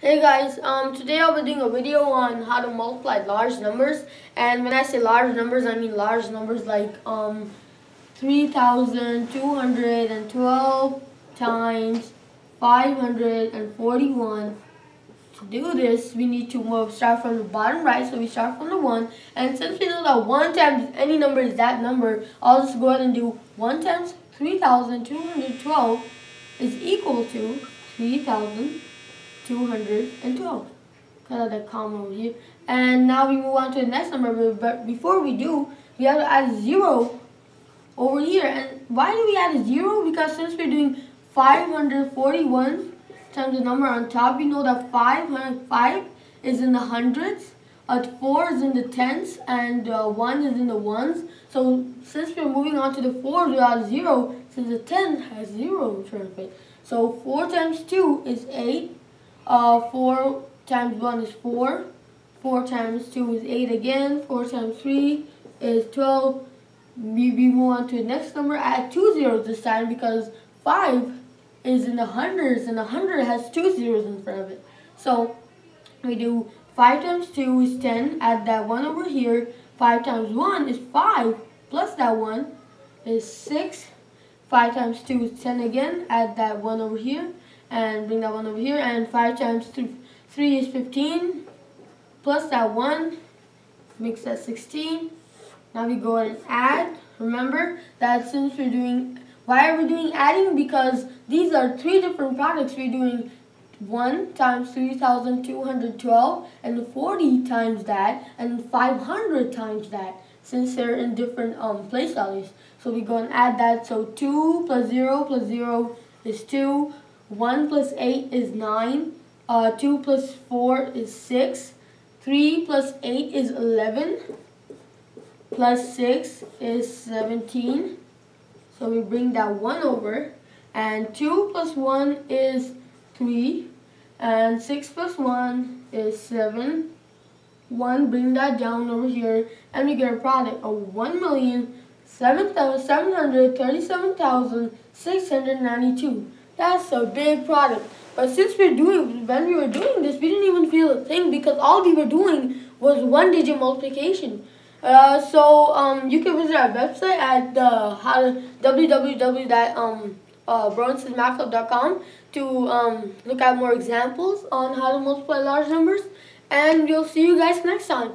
Hey guys, um, today I'll be doing a video on how to multiply large numbers. And when I say large numbers, I mean large numbers like um, 3,212 times 541. To do this, we need to start from the bottom right, so we start from the 1. And since we know that 1 times any number is that number, I'll just go ahead and do 1 times 3,212 is equal to 3,000. 212. Kind of the comma over here. And now we move on to the next number, but before we do, we have to add a zero over here. And why do we add a zero? Because since we're doing 541 times the number on top, we know that 505 is in the hundreds, uh, 4 is in the tens, and uh, 1 is in the ones. So since we're moving on to the 4s, we add 0, since the 10 has 0 in front of it. So 4 times 2 is 8, uh, 4 times 1 is 4. 4 times 2 is 8 again. 4 times 3 is 12. We, we move on to the next number. Add two zeros this time because 5 is in the hundreds and the hundred has two zeros in front of it. So we do 5 times 2 is 10. Add that 1 over here. 5 times 1 is 5 plus that 1 is 6. 5 times 2 is 10 again. Add that 1 over here and bring that one over here and 5 times 3, 3 is 15 plus that 1 makes that 16 now we go and add remember that since we're doing why are we doing adding because these are three different products we're doing 1 times 3,212 and 40 times that and 500 times that since they're in different um, place values. So we go and add that. So 2 plus 0 plus 0 is 2. 1 plus 8 is 9. Uh, 2 plus 4 is 6. 3 plus 8 is 11. Plus 6 is 17. So we bring that 1 over. And 2 plus 1 is 3. And 6 plus 1 is 7. 1, bring that down over here. And we get a product of 1,737,692. That's a big product. But since we're doing, when we were doing this, we didn't even feel a thing because all we were doing was one digit multiplication. Uh, so um, you can visit our website at www.um, uh, to um, look at more examples on how to multiply large numbers. And we'll see you guys next time.